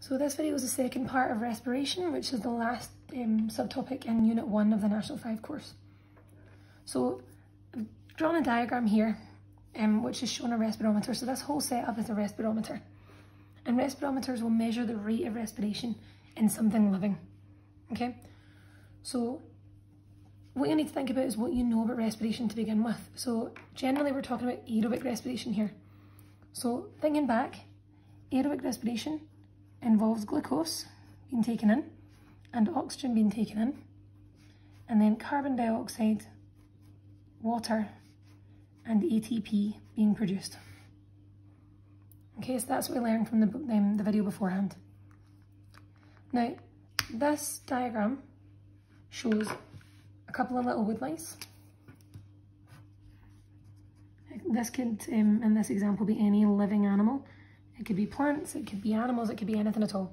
So this video is the second part of respiration, which is the last um, subtopic in Unit 1 of the National 5 course. So I've drawn a diagram here, um, which is showing a respirometer. So this whole setup is a respirometer. And respirometers will measure the rate of respiration in something living. Okay? So what you need to think about is what you know about respiration to begin with. So generally we're talking about aerobic respiration here. So thinking back, aerobic respiration involves glucose being taken in and oxygen being taken in and then carbon dioxide, water and ATP being produced. Okay, so that's what we learned from the, um, the video beforehand. Now, this diagram shows a couple of little wood lice. This could, um, in this example, be any living animal. It could be plants, it could be animals, it could be anything at all.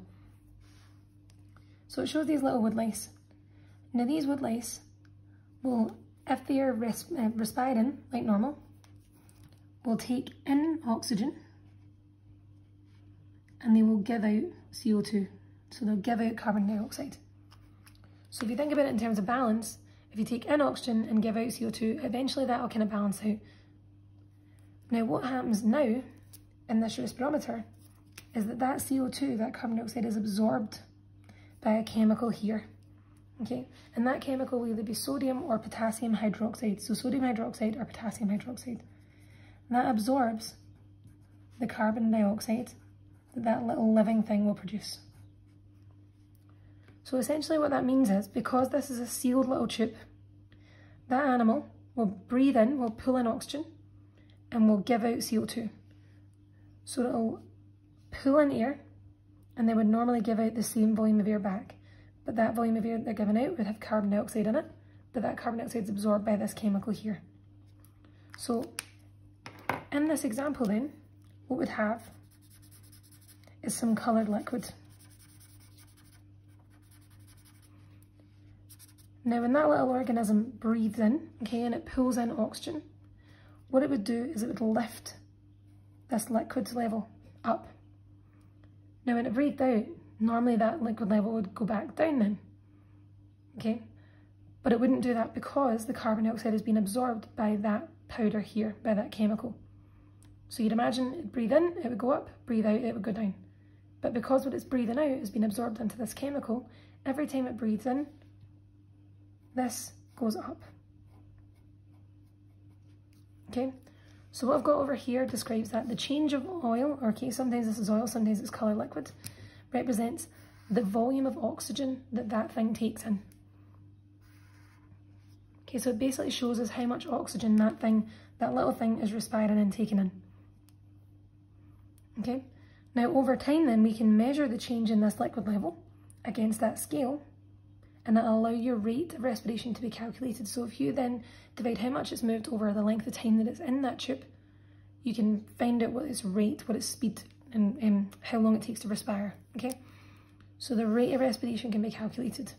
So it shows these little woodlice. Now these woodlice will, if they are res uh, respiring like normal, will take in oxygen and they will give out CO2. So they'll give out carbon dioxide. So if you think about it in terms of balance, if you take in oxygen and give out CO2, eventually that will kind of balance out. Now what happens now in this respirometer is that that CO2, that carbon dioxide, is absorbed by a chemical here. Okay, and that chemical will either be sodium or potassium hydroxide. So sodium hydroxide or potassium hydroxide. That absorbs the carbon dioxide that that little living thing will produce. So essentially what that means is, because this is a sealed little tube, that animal will breathe in, will pull in oxygen, and will give out CO2. So it'll pull in air and they would normally give out the same volume of air back. But that volume of air they're giving out would have carbon dioxide in it, but that carbon dioxide is absorbed by this chemical here. So in this example then, what we'd have is some coloured liquid. Now when that little organism breathes in, okay, and it pulls in oxygen, what it would do is it would lift this liquid level up. Now when it breathed out, normally that liquid level would go back down then, okay? But it wouldn't do that because the carbon dioxide has been absorbed by that powder here, by that chemical. So you'd imagine it breathe in, it would go up, breathe out, it would go down. But because what it's breathing out has been absorbed into this chemical, every time it breathes in, this goes up. Okay, so what I've got over here describes that the change of oil, or okay, sometimes this is oil, sometimes it's colour liquid, represents the volume of oxygen that that thing takes in. Okay, so it basically shows us how much oxygen that thing, that little thing is respiring and taking in. Okay, now over time then we can measure the change in this liquid level against that scale and that'll allow your rate of respiration to be calculated. So if you then divide how much it's moved over the length of time that it's in that tube, you can find out what its rate, what its speed, and um, how long it takes to respire, okay? So the rate of respiration can be calculated.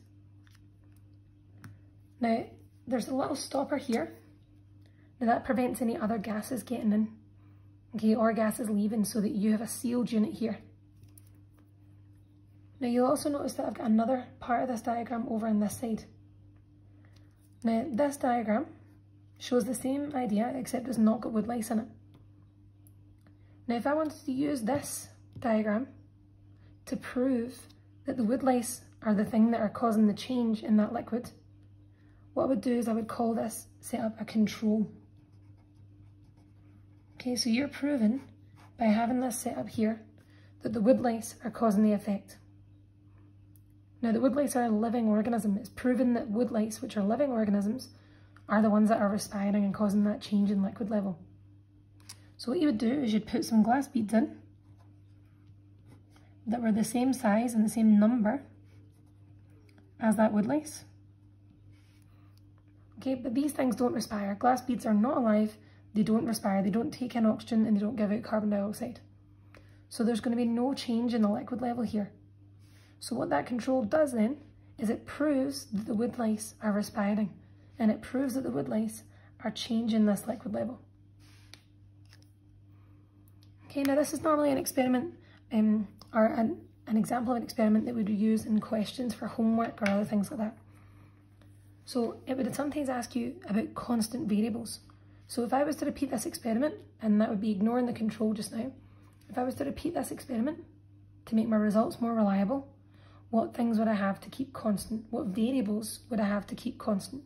Now, there's a little stopper here. Now that prevents any other gases getting in, okay, or gases leaving so that you have a sealed unit here. Now you'll also notice that I've got another part of this diagram over on this side. Now this diagram shows the same idea except it's not got wood lice in it. Now if I wanted to use this diagram to prove that the wood lice are the thing that are causing the change in that liquid, what I would do is I would call this setup a control. Okay, so you're proving by having this set up here that the wood lice are causing the effect. Now the wood lice are a living organism. It's proven that wood lice, which are living organisms, are the ones that are respiring and causing that change in liquid level. So what you would do is you'd put some glass beads in that were the same size and the same number as that wood lice. Okay, but these things don't respire. Glass beads are not alive, they don't respire, they don't take in oxygen and they don't give out carbon dioxide. So there's going to be no change in the liquid level here. So what that control does then is it proves that the wood lice are respiring and it proves that the wood lice are changing this liquid level. Okay, now this is normally an experiment um, or an, an example of an experiment that we would use in questions for homework or other things like that. So it would sometimes ask you about constant variables. So if I was to repeat this experiment, and that would be ignoring the control just now, if I was to repeat this experiment to make my results more reliable, what things would I have to keep constant? What variables would I have to keep constant?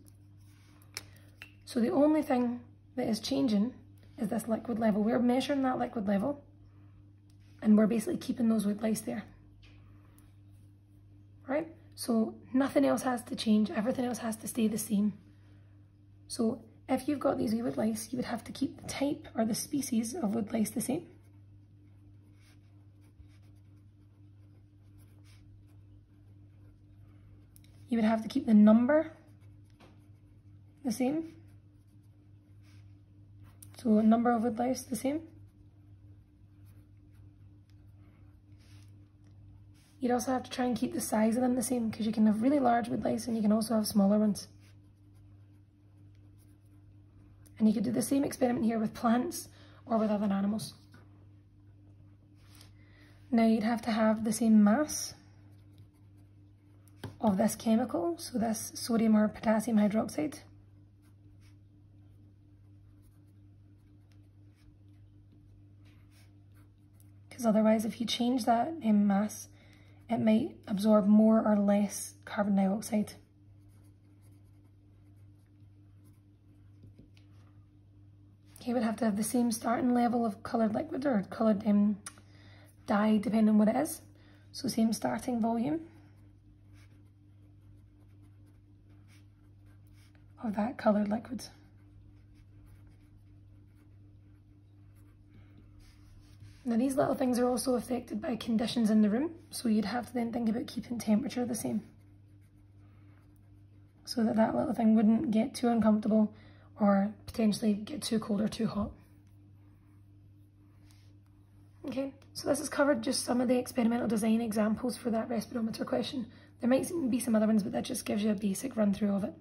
So the only thing that is changing is this liquid level. We're measuring that liquid level and we're basically keeping those wood-lice there. Right? So nothing else has to change, everything else has to stay the same. So if you've got these wee wood-lice, you would have to keep the type or the species of wood-lice the same. You would have to keep the number the same. So number of wood-lice the same. You'd also have to try and keep the size of them the same because you can have really large wood-lice and you can also have smaller ones. And you could do the same experiment here with plants or with other animals. Now you'd have to have the same mass of this chemical, so this sodium or potassium hydroxide. Because otherwise if you change that in mass, it might absorb more or less carbon dioxide. You would have to have the same starting level of coloured liquid or coloured um, dye depending on what it is. So same starting volume of that coloured liquid. Now these little things are also affected by conditions in the room, so you'd have to then think about keeping temperature the same. So that that little thing wouldn't get too uncomfortable or potentially get too cold or too hot. Okay, so this has covered just some of the experimental design examples for that respirometer question. There might be some other ones, but that just gives you a basic run through of it.